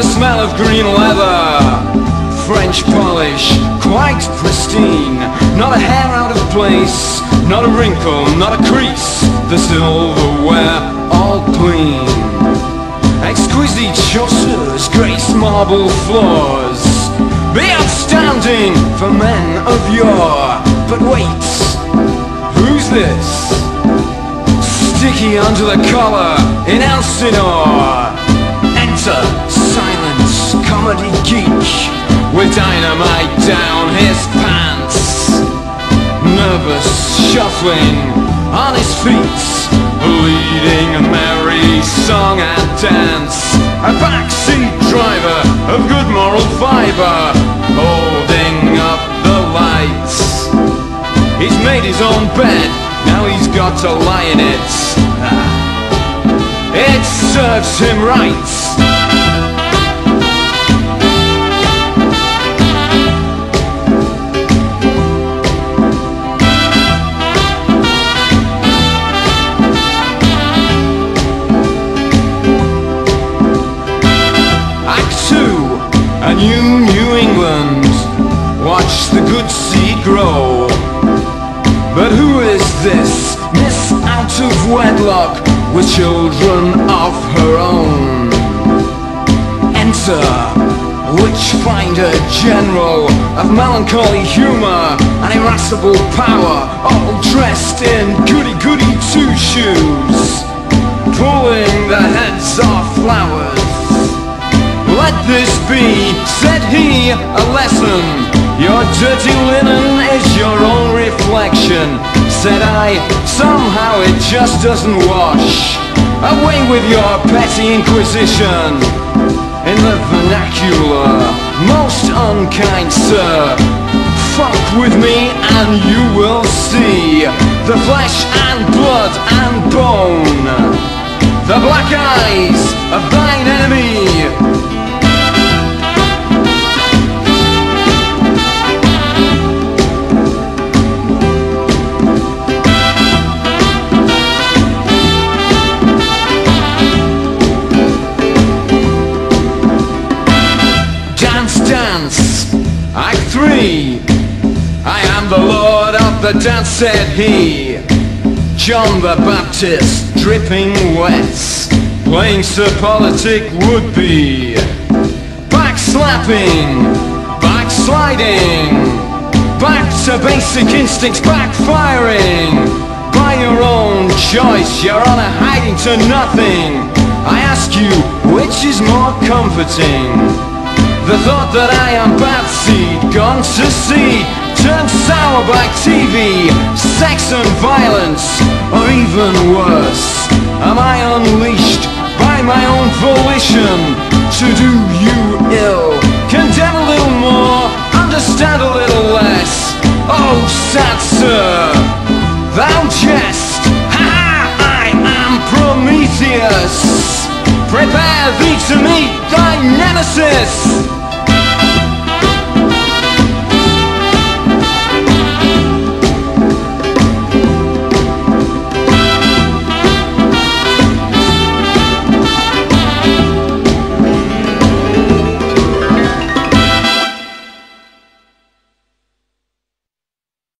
the smell of green leather. French polish, quite pristine. Not a hair out of place, not a wrinkle, not a crease. The silverware, all clean. Exquisite chaussures, grace marble floors. Be outstanding for men of yore. But wait, who's this? Sticky under the collar in Elsinore. Shuffling on his feet, leading a merry song and dance. A backseat driver of good moral fiber, holding up the lights. He's made his own bed, now he's got to lie in it. It serves him right. A new New England. Watch the good seed grow. But who is this Miss out of wedlock with children of her own? Enter Witchfinder General of melancholy humor and irascible power, all dressed in goody-goody two-shoes, pulling the heads off flowers. This be, said he, a lesson. Your dirty linen is your own reflection, said I. Somehow it just doesn't wash. Away with your petty inquisition. In the vernacular, most unkind sir. Fuck with me and you will see the flesh and blood and bone. The black eyes of thine enemy. Act 3 I am the Lord of the dance, said he. John the Baptist, dripping wet Playing Sir Politic would be. Backslapping, backsliding. Back to basic instincts, backfiring. By your own choice, you're on a hiding to nothing. I ask you, which is more comforting? The thought that I am seed, gone to seed, turned sour by TV, sex and violence, or even worse. Am I unleashed by my own volition to do you ill? Condemn a little more, understand a little less. Oh, sad sir, thou jest. Ha ha! I am Prometheus. Prepare thee to meet thy nemesis!